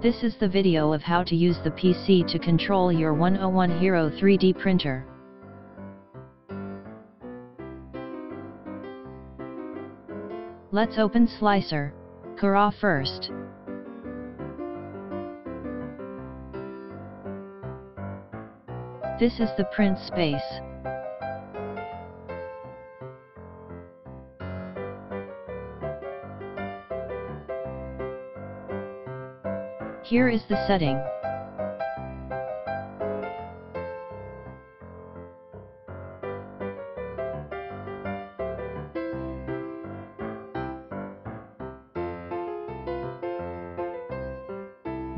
This is the video of how to use the PC to control your 101 Hero 3D printer. Let's open Slicer, Cura first. This is the print space. Here is the setting.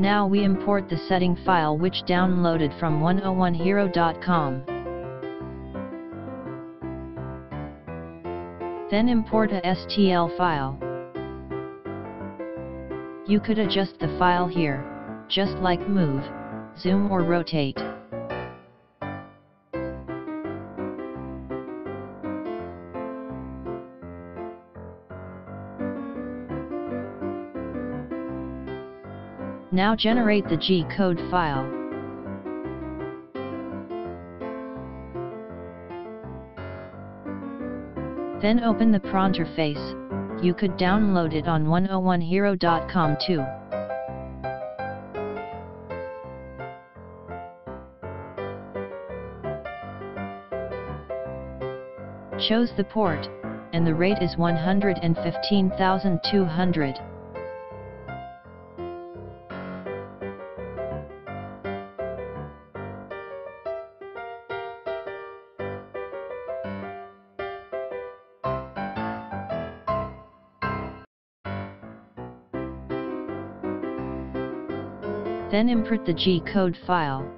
Now we import the setting file which downloaded from 101hero.com. Then import a STL file. You could adjust the file here, just like move, zoom or rotate. Now generate the G-code file. Then open the Pronterface, you could download it on 101hero.com too. Chose the port, and the rate is 115,200. Then import the G-code file.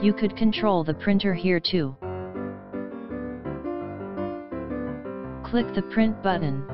You could control the printer here too. Click the print button.